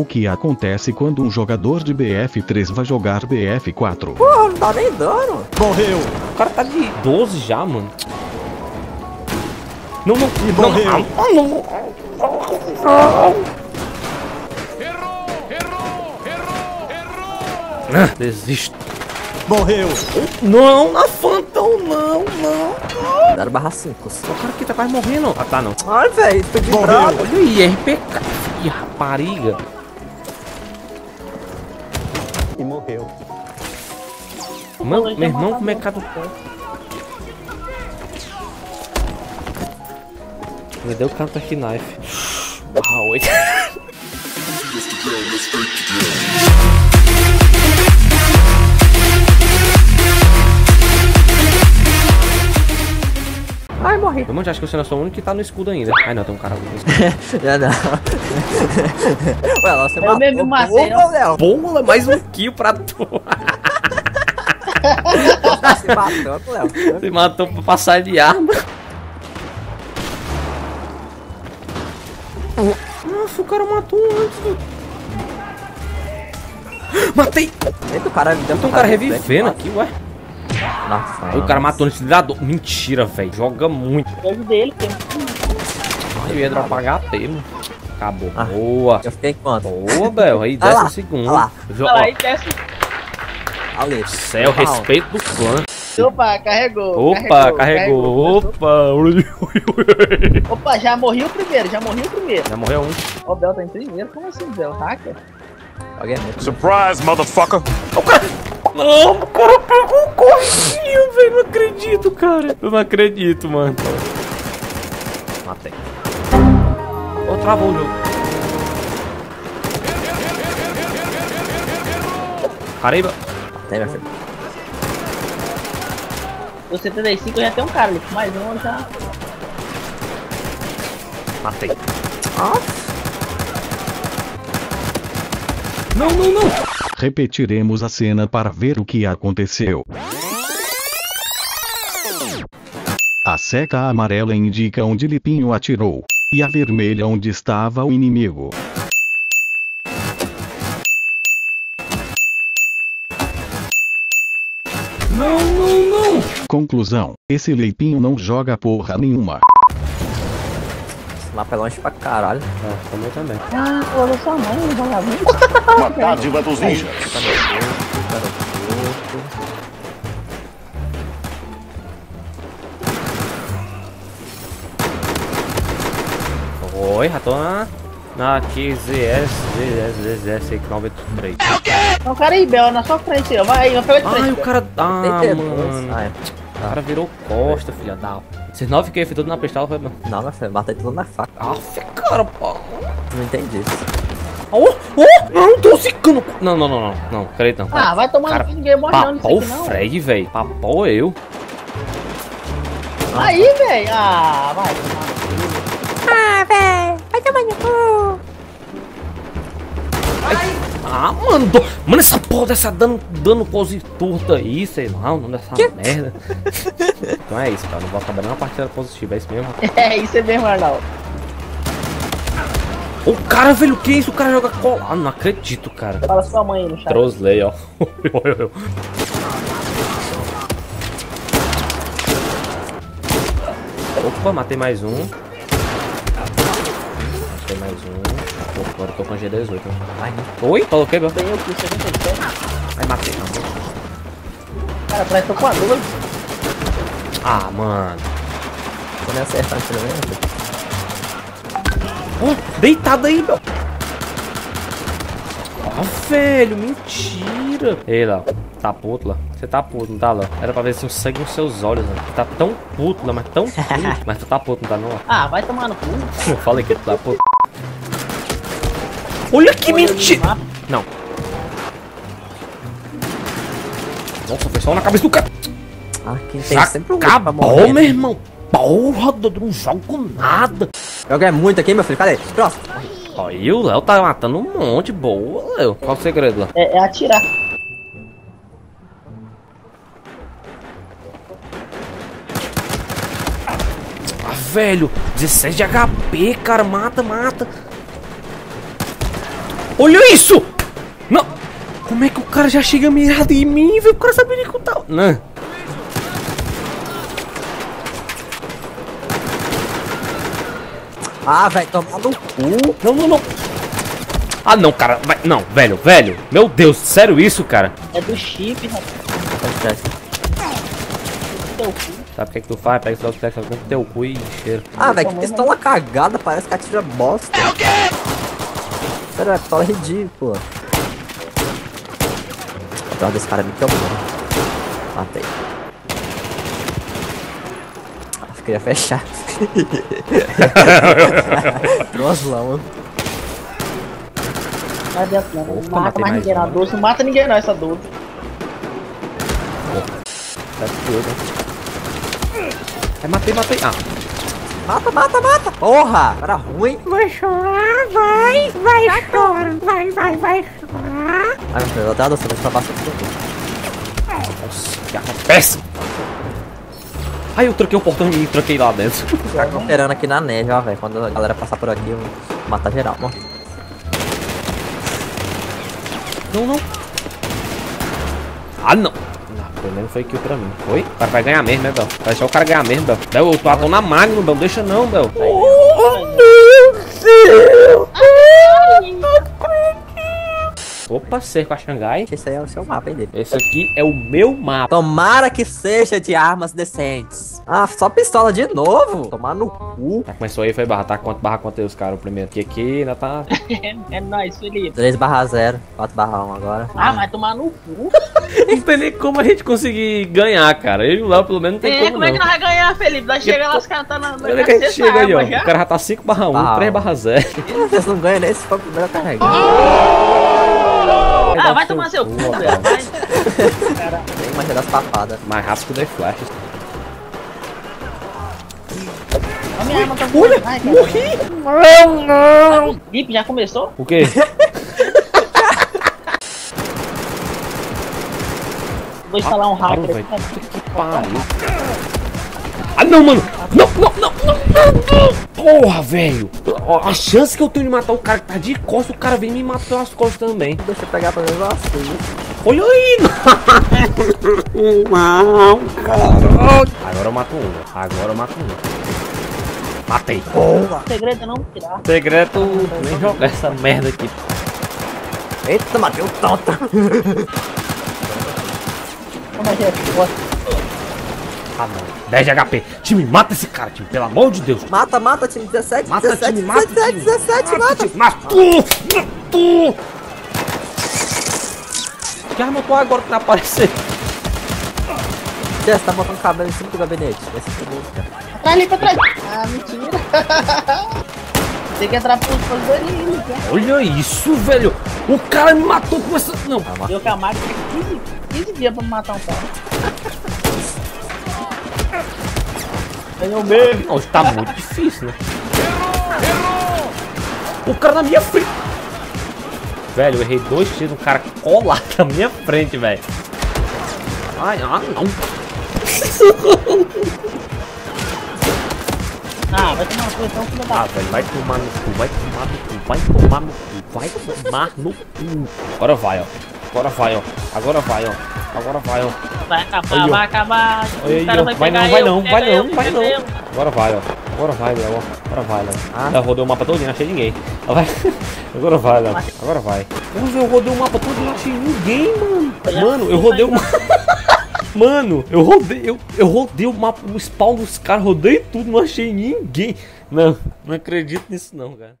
O que acontece quando um jogador de BF3 vai jogar BF4? Porra, não tá nem dando. Morreu. O cara tá de 12 já, mano. Não, não. E não, morreu. Ah, não. Ah, desisto. Morreu. Não, na Phantom, não, não. 0 barra 5. O cara aqui tá quase morrendo. Ah, tá não. Ai, velho, foi de. Olha aí, RPK. Que rapariga. E morreu. Meu, meu irmão, como é que cada... Me deu counter knife. Ah, Ai, morri. Já acho que você não é o único que tá no escudo ainda. Ai, não, tem um cara no escudo. Já não. Ué, lá você matou. mesmo matei, Opa, Léo. Bola, mais um kill pra tu. Se matando, Léo. Você matou pra passar de arma. Nossa, o cara matou antes. do- Matei! Eita, o cara deu Tem um cara revivendo aqui, ué. Nossa. O cara matou no desfibrilador. Mentira, velho. Joga muito. Eu ajudei ele, tem Ai, eu ia dropar HP, mano. Acabou. Ah. Boa. Eu fiquei em quanto? Boa, Bel. Aí, décimo segundo. olha lá. Aí desce. Ali. Céu, respeito do clã. Opa, carregou. Opa, carregou. Opa. Ui, ui, ui. Opa, já morri o primeiro, já morri o primeiro. Já morreu um. Ó, o Bel tá em primeiro. Como assim, Bel? Hacker? Alguém é muito. Surprise, Não, o cara pegou o corrinho, velho. Não acredito, cara. Eu não acredito, mano. Matei. Ô, travou o jogo. Caraíba. Matei, meu filho. O 75 já tem um cara ali. Mais um já. Matei. Nossa. Não, não, não. Repetiremos a cena para ver o que aconteceu. A seta amarela indica onde Lipinho atirou, e a vermelha onde estava o inimigo. Não, não, não. Conclusão: esse Lipinho não joga porra nenhuma. Lá pra longe pra caralho. Ah, também também. Ah, olha sua mãe, vagabundo. Uma dádiva dos ninjas. Oi, já tô na, na QZS, ZS, ZS, 93. Não, cara aí, Bel, na sua frente. ó. Vai aí, vai pela Ai, frente. o cara. Ah, Tem mano. Ah, é. O cara virou costa, filha da. Esses nove que foi tudo na pistola foi. Não, meu filho, matei tudo na faca. Aff, cara, pô. Não entendi isso. Oh, oh, não, tô zicando. Não, não, não, não, não, acredito não. Ah, vai tomar Cara, no fim, ninguém morre não nisso Papou o não. Fred, velho. Papou eu. Aí, velho. Ah, vai. tomar Ah, mano, tô... mano, essa porra dessa dando, dando pose torta aí, sei lá, o nome dessa merda. então é isso, cara. Não vou acabar nem uma partida positiva, é isso mesmo. É, isso é mesmo, Arnaldo. O cara, velho, que isso? O cara joga colado, não acredito, cara. Fala sua mãe aí no chat. Trosley, ó. Opa, matei mais um. Matei mais um. Agora eu tô com G18. Ai, Oi? Coloquei, meu. Tem eu aqui, 77. Ai, matei. Não. Cara, parece que tô com a lua. Ah, mano. tô nem acertando pelo menos. filho. Ó, deitado aí, meu. Ó, velho, mentira. Ei, lá. Tá puto lá. Você tá puto, não tá lá? Era pra ver se eu sangue nos seus olhos, né? Você tá tão puto, lá, mas tão puto. mas tu tá puto, não tá não? ó. Ah, vai tomar no cu. Falei que tu tá puto. Olha que mentira! Não. Nossa, foi só na cabeça do cara. Ah, quem tem sempre um Acabou, meu irmão. Porra, eu não jogo nada. Joga muito aqui, meu filho. Cadê? Próximo. Aí o Léo tá matando um monte. Boa, Léo. Qual o segredo lá? É, é atirar. Ah, velho. 16 de HP, cara. Mata, mata. Olha isso! Não! Como é que o cara já chega mirado em mim, velho? O cara sabe nem que eu tava... Não. Ah, velho, tomar no cu. Não, não, não. Ah, não, cara. Vai. Não, velho, velho. Meu Deus, sério isso, cara? É do chip, rapaz. Sabe o que, é que tu faz? Pega esse logo com teu cu e cheiro. Ah, velho, que pistola cagada, parece que atira bosta. É o quê? Sério, é pistola ridícula. Droga, esse cara me queimou. Matei. Ah, queria fechar. Nossa, lá, mano. Vai dentro, não. Mata mais mais ninguém. A um. doce não mata ninguém, não, essa doce. Tá tudo. Ai, matei, matei. Ah, Mata, mata, mata! Porra! Era ruim. Vai chorar, vai, vai chorar, vai, vai, vai chorar. Ai, meu Deus, eu até tá passando por tudo. nossa, que arma péssima. Ai, eu troquei o portão e troquei lá dentro. Tá esperando aqui na neve, ó, velho. Quando a galera passar por aqui, eu vou matar geral. Morre. Não, não. Ah, não. Pelo menos foi kill pra mim. Foi? O cara vai ganhar mesmo, né, Bel? Vai deixar o cara ganhar mesmo, Bel. Bel, eu tô atão na Magnum, Bel. Deixa não, Bel. Opa, cerco a Xangai. Esse aí é o seu mapa, hein, dele. Esse aqui é o meu mapa. Tomara que seja de armas decentes. Ah, só pistola de novo? Tomar no cu. Já começou aí, foi barra. Tá quanto barra quanto aí os caras o primeiro? Que aqui ainda tá... É, é nóis, Felipe. 3 barra 0, 4 barra 1 agora. Ah, vai tomar no cu. Não tem nem como a gente conseguir ganhar, cara. Eu e o Léo, pelo menos, não tem É, como como é que não. nós vamos ganhar, Felipe? Nós chega lá, os caras tá na. Olha que a gente chega aí, ó. O cara já tá 5 barra 1, Ah, 3 barra 0. Vocês não ganham nem se for o primeiro a carregar. Ah, vai tomar seu cu, velho. Vai. Tem magia das papadas. Mais rápido que o The Flash. Arma tá. Ai, cara. Não, não. Felipe, já começou? O quê? Vou instalar um hacker. velho. Que pariu. Ah, não, mano. Não, não, não, não, não, não. Porra, velho. A chance que eu tenho de matar o cara que tá de costas, o cara vem me matar pelas costas também. Deixa eu pegar pra ver assim. Olha aí. Não, cara. Agora eu mato um. Agora eu mato um. Matei. O segredo é não tirar. Segredo, nem jogar essa merda aqui. Eita, matei o tonto. Como é que é? Boa. Ah, não. 10 de HP. Time, mata esse cara, time. Pelo amor de Deus. Mata, mata, time 17, Mata, 17, time, mata, 17, time. 17, mata. time. Matou! Matou! Que arma tô agora que tá aparecendo? Jess, tá botando cabelo em cima do gabinete. Esse é o música. Atrás ali pra trás. Ah, mentira. Tem que entrar pros dois né? Olha isso, velho. O cara me matou com essa... Não. Deu Camargo tem 15, 15 dias pra me matar um cara. Ganhou mesmo. Não, tá muito difícil, né? O cara na minha frente. Velho, eu errei dois tiros no cara colado na minha frente, velho. Ai, ah, não. Ah, vai tomar uma posição filha da Ah, velho, vai tomar no cu, vai tomar no cu, vai tomar no cu, vai tomar no cu. Agora vai, ó. Agora vai, ó. Agora vai, ó. Agora vai, ó. Vai acabar, vai acabar. Aí, o cara vai Vai pegar não, vai não, vai não, vai não. Agora vai, ó. Agora vai, Léo. Agora vai, Léo. Ah. Eu rodei o mapa todo e não achei ninguém. Agora vai. Agora vai, Léo. Agora vai. Eu rodei o mapa todo e não achei ninguém, mano. Mano, eu rodei o mapa. Mano, eu rodei, eu, eu rodei o mapa, o spawn dos caras, rodei tudo, não achei ninguém. Não, não acredito nisso não, cara.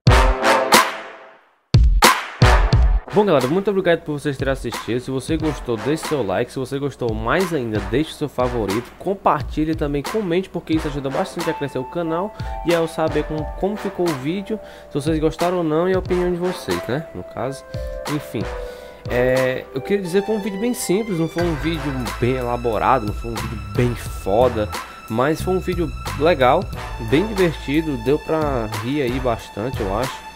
Bom galera, muito obrigado por vocês terem assistido. Se você gostou, deixe seu like. Se você gostou mais ainda, deixe seu favorito. Compartilhe também, comente, porque isso ajuda bastante a crescer o canal. E a eu saber como, como ficou o vídeo, se vocês gostaram ou não e a opinião de vocês, né? No caso, enfim. É, eu queria dizer que foi um vídeo bem simples, não foi um vídeo bem elaborado, não foi um vídeo bem foda, mas foi um vídeo legal, bem divertido, deu pra rir aí bastante, eu acho.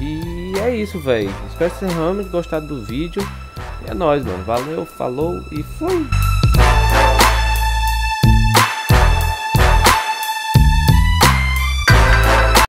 E é isso, velho. Espero que vocês realmente gostado do vídeo. É nóis, mano. Valeu, falou e fui!